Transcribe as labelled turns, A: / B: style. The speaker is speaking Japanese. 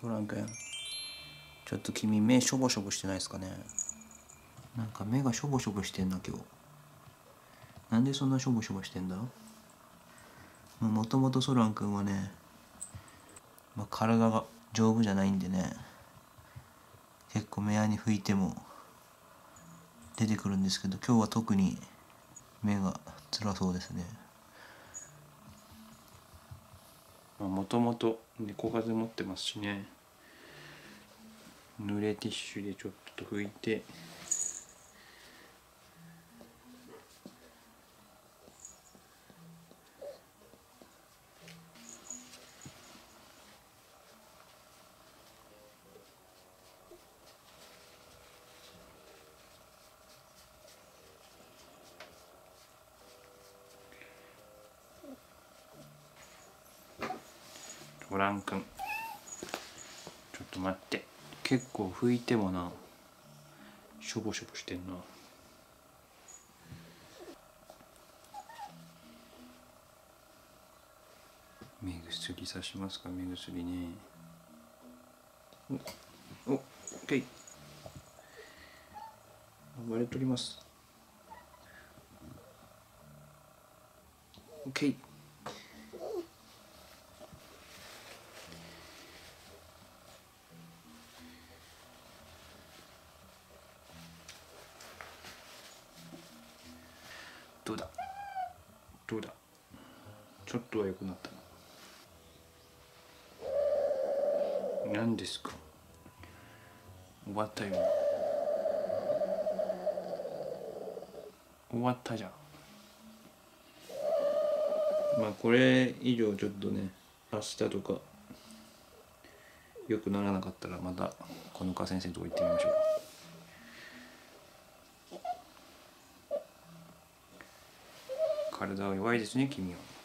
A: ソラン君ちょっと君目しょぼしょぼしてないですかね。なんか目がしょぼしょぼしてんな今日。なんでそんなしょぼしょぼしてんだ？もともとソラン君はね、まあ、体が丈夫じゃないんでね結構目やに拭いても出てくるんですけど今日は特に目が辛そうですね。もともと猫風持ってますしね。濡れティッシュでちょっと拭いて。トラン君ちょっと待って。結構拭いてもな。しょぼしょぼしてんな。目薬さしますか？目薬ね。おお OK 割れとります。OK どうだ？どうだ？ちょっとは良くなったな。何ですか？終わったよ。終わったじゃん。まあこれ以上ちょっとね明日とか良くならなかったらまたこのか先生のとこ行ってみましょう体は弱いですね君は。